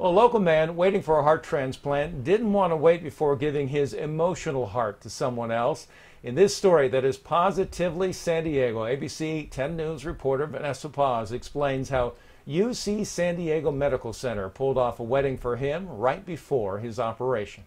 Well, a local man waiting for a heart transplant didn't want to wait before giving his emotional heart to someone else. In this story that is positively San Diego, ABC 10 News reporter Vanessa Paz explains how UC San Diego Medical Center pulled off a wedding for him right before his operation.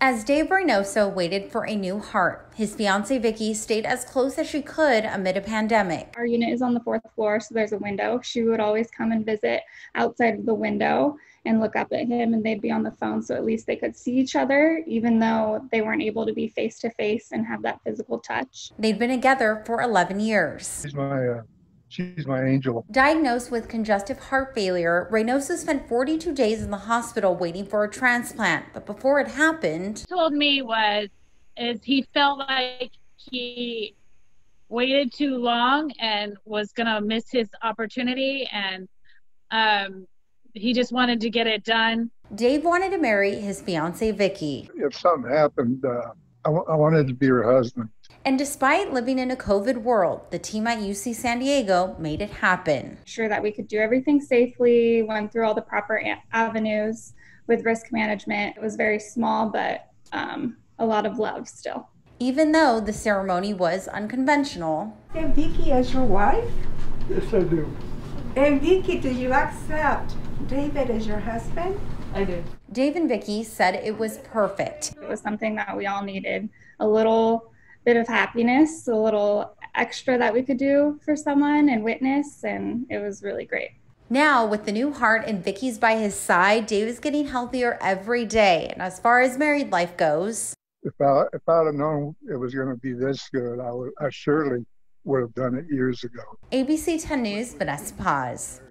As Dave Reynoso waited for a new heart, his fiancee Vicky stayed as close as she could amid a pandemic. Our unit is on the fourth floor, so there's a window. She would always come and visit outside of the window and look up at him, and they'd be on the phone, so at least they could see each other, even though they weren't able to be face to face and have that physical touch. They'd been together for 11 years. He's my uh, She's my angel. Diagnosed with congestive heart failure, Reynoso spent 42 days in the hospital waiting for a transplant. But before it happened, told me was is he felt like he waited too long and was gonna miss his opportunity, and um, he just wanted to get it done. Dave wanted to marry his fiancee Vicky. If something happened, uh, I, w- I wanted to be her husband. And despite living in a COVID world, the team at UC San Diego made it happen. Sure that we could do everything safely, went through all the proper avenues with risk management. It was very small, but um, a lot of love still. Even though the ceremony was unconventional. And Vicky as your wife? Yes, I do. And Vicky, do you accept David as your husband? I do. Dave and Vicky said it was perfect. It was something that we all needed. A little bit of happiness, a little extra that we could do for someone and witness, and it was really great. Now, with the new heart and Vicky's by his side, Dave is getting healthier every day. And as far as married life goes, if I if I'd have known it was going to be this good, I would I surely would have done it years ago. ABC 10 News, Vanessa Paz.